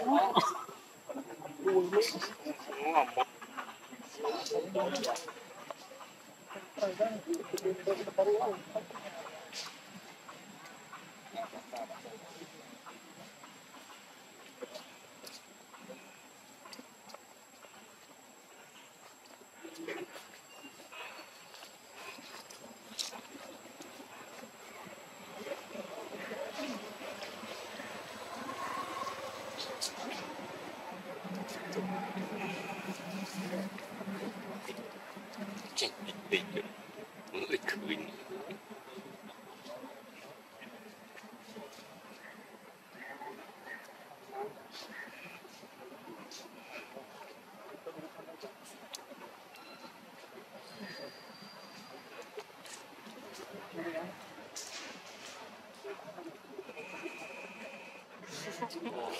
Ngambek. 近隣でいく。Only Queen. Oh.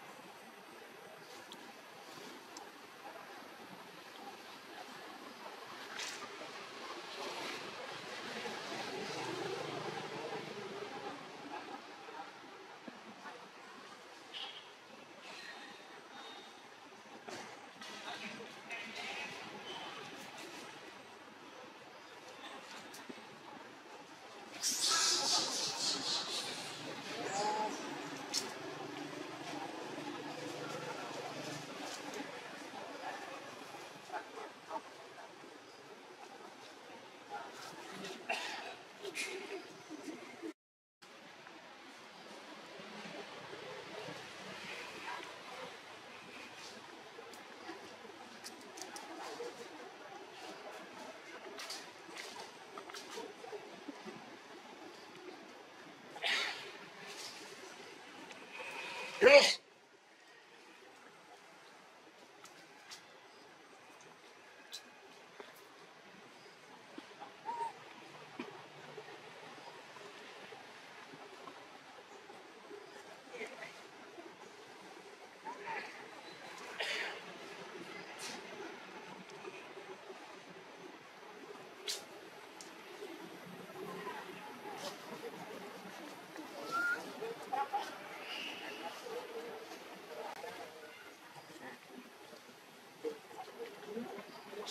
เ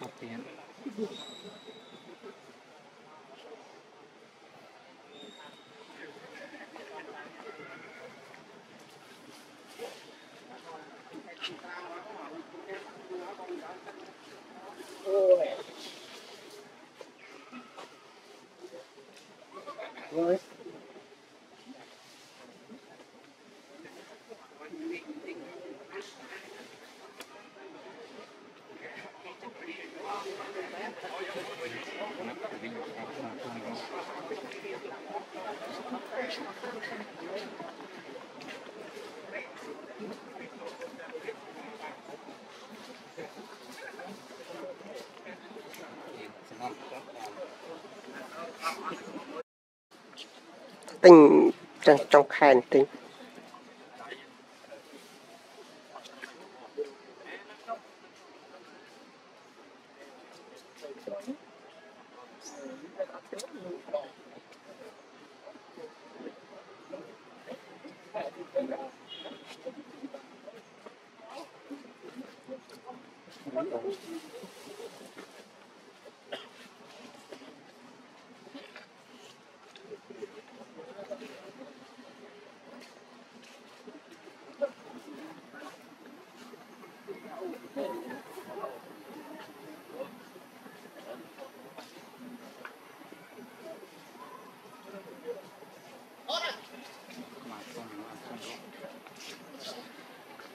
học tiếng Rồi. ទិញចង់ចង់ខែនទិញ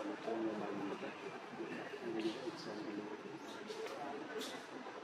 Thank you.